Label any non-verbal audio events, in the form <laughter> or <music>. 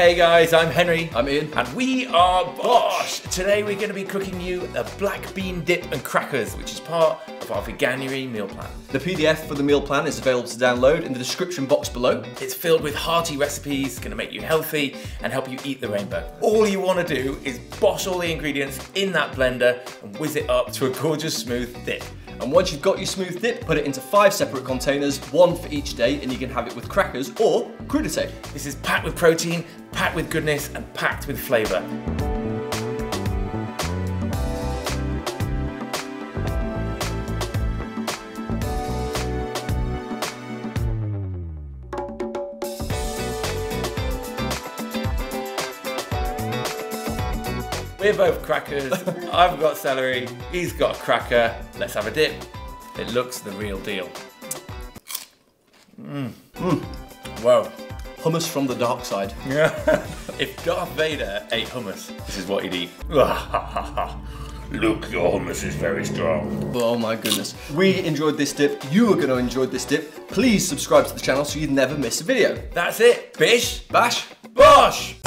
Hey guys, I'm Henry. I'm Ian. And we are Bosh. Today we're going to be cooking you a black bean dip and crackers, which is part of our Veganuary meal plan. The PDF for the meal plan is available to download in the description box below. It's filled with hearty recipes, going to make you healthy and help you eat the rainbow. All you want to do is bosh all the ingredients in that blender and whiz it up to a gorgeous smooth dip. And once you've got your smooth dip, put it into five separate containers, one for each day, and you can have it with crackers or crudité. This is packed with protein, packed with goodness, and packed with flavour. We're both crackers. <laughs> I've got celery, he's got a cracker. Let's have a dip. It looks the real deal. Mmm. Mmm. Whoa. Hummus from the dark side. Yeah. <laughs> if Darth Vader ate hummus, this is what he'd eat. <laughs> Look, your hummus is very strong. Oh my goodness. We enjoyed this dip. You are going to enjoy this dip. Please subscribe to the channel so you never miss a video. That's it. Bish. Bash. Bosh.